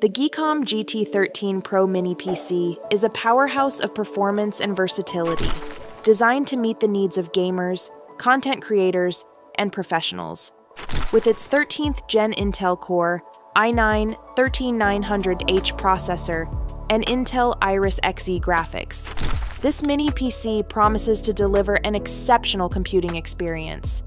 The Geekom GT13 Pro Mini PC is a powerhouse of performance and versatility, designed to meet the needs of gamers, content creators, and professionals. With its 13th Gen Intel Core, i9 13900H processor, and Intel Iris Xe graphics, this mini PC promises to deliver an exceptional computing experience.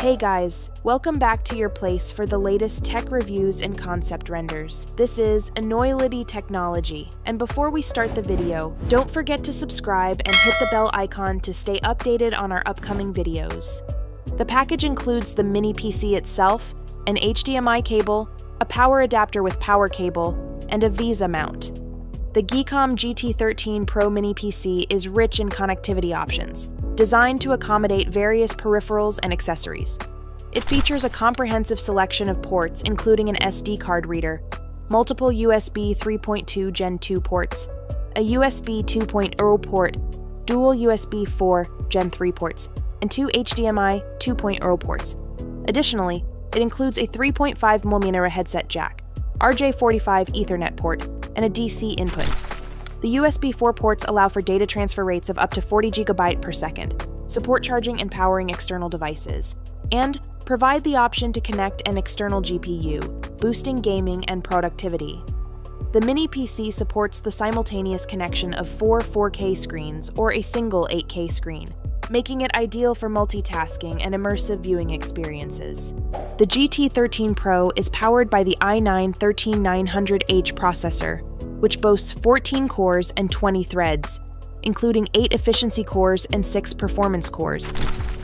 Hey guys, welcome back to your place for the latest tech reviews and concept renders. This is Enoylity Technology, and before we start the video, don't forget to subscribe and hit the bell icon to stay updated on our upcoming videos. The package includes the mini PC itself, an HDMI cable, a power adapter with power cable, and a Visa mount. The Geekom GT13 Pro Mini PC is rich in connectivity options, designed to accommodate various peripherals and accessories. It features a comprehensive selection of ports, including an SD card reader, multiple USB 3.2 Gen 2 ports, a USB 2.0 port, dual USB 4 Gen 3 ports, and two HDMI 2.0 ports. Additionally, it includes a 3.5mm headset jack, RJ45 Ethernet port, and a DC input. The USB 4 ports allow for data transfer rates of up to 40 GB per second, support charging and powering external devices, and provide the option to connect an external GPU, boosting gaming and productivity. The Mini PC supports the simultaneous connection of four 4K screens or a single 8K screen, making it ideal for multitasking and immersive viewing experiences. The GT13 Pro is powered by the i9 13900H processor, which boasts 14 cores and 20 threads, including 8 efficiency cores and 6 performance cores.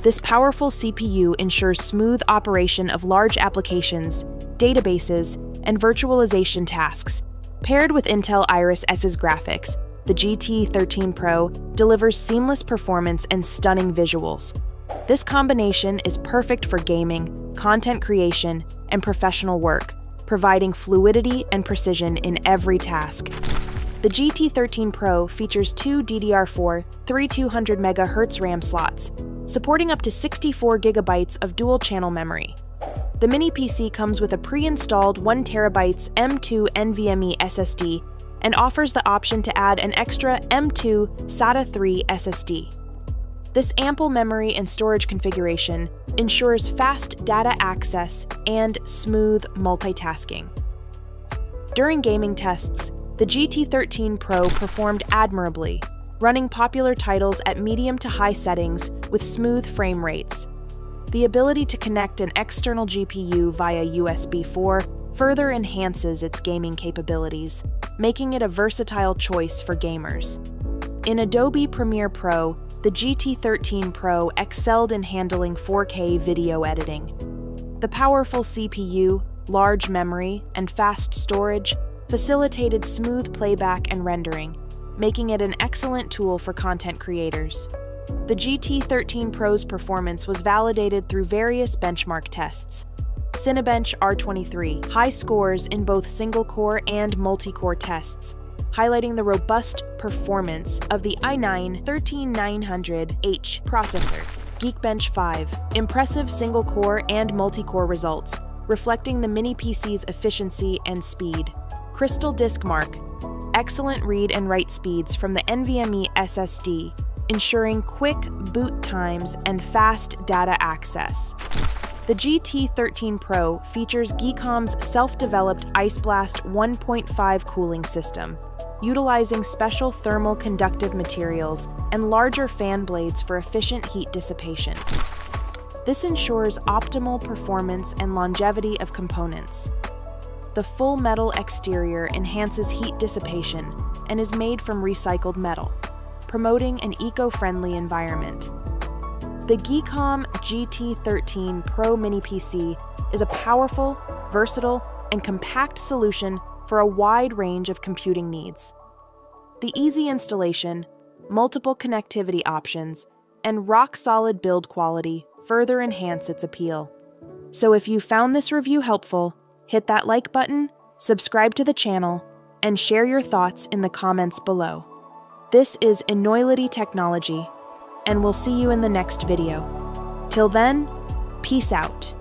This powerful CPU ensures smooth operation of large applications, databases, and virtualization tasks. Paired with Intel Iris Xe graphics, the GT13 Pro delivers seamless performance and stunning visuals. This combination is perfect for gaming, content creation, and professional work, providing fluidity and precision in every task. The GT13 Pro features two DDR4 3200 MHz RAM slots, supporting up to 64 GB of dual channel memory. The mini PC comes with a pre installed 1TB M2 NVMe SSD and offers the option to add an extra M2 SATA 3 SSD. This ample memory and storage configuration ensures fast data access and smooth multitasking. During gaming tests, the GT13 Pro performed admirably, running popular titles at medium to high settings with smooth frame rates. The ability to connect an external GPU via USB 4 further enhances its gaming capabilities, making it a versatile choice for gamers. In Adobe Premiere Pro, the GT13 Pro excelled in handling 4K video editing. The powerful CPU, large memory, and fast storage facilitated smooth playback and rendering, making it an excellent tool for content creators. The GT13 Pro's performance was validated through various benchmark tests. Cinebench R23 high scores in both single core and multi core tests, highlighting the robust performance of the i9 13900H processor. Geekbench 5, impressive single core and multi core results, reflecting the mini PC's efficiency and speed. Crystal Disk Mark, excellent read and write speeds from the NVMe SSD, ensuring quick boot times and fast data access. The GT13 Pro features Geekom's self developed Ice Blast 1.5 cooling system, utilizing special thermal conductive materials and larger fan blades for efficient heat dissipation. This ensures optimal performance and longevity of components. The full metal exterior enhances heat dissipation and is made from recycled metal, promoting an eco-friendly environment. The Geekom GT13 Pro Mini PC is a powerful, versatile, and compact solution for a wide range of computing needs. The easy installation, multiple connectivity options, and rock solid build quality further enhance its appeal. So if you found this review helpful, hit that like button, subscribe to the channel, and share your thoughts in the comments below. This is Enoylity Technology, and we'll see you in the next video. Till then, peace out.